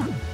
you